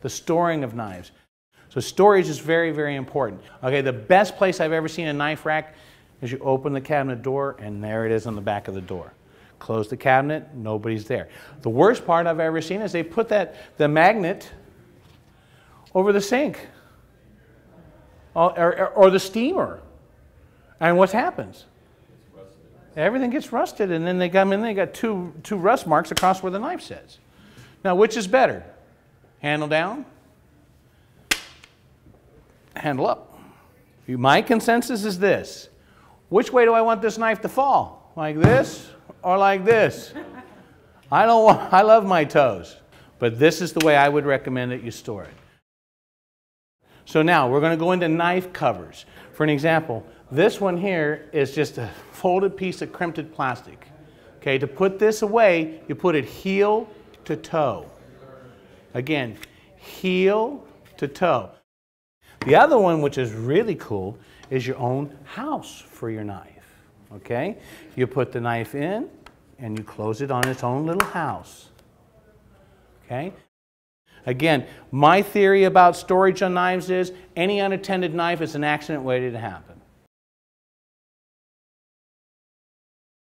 the storing of knives. So storage is very, very important. Okay, the best place I've ever seen a knife rack is you open the cabinet door and there it is on the back of the door. Close the cabinet, nobody's there. The worst part I've ever seen is they put that the magnet over the sink oh, or, or, or the steamer. And what happens? Everything gets rusted, and then they come in, they got two, two rust marks across where the knife sits. Now, which is better? Handle down? Handle up. My consensus is this. Which way do I want this knife to fall? Like this or like this? I don't want, I love my toes, but this is the way I would recommend that you store it. So now we're going to go into knife covers. For an example, this one here is just a folded piece of crimped plastic. Okay, to put this away, you put it heel to toe. Again, heel to toe. The other one, which is really cool, is your own house for your knife. Okay, you put the knife in and you close it on its own little house. Okay. Again, my theory about storage on knives is any unattended knife is an accident waiting to happen.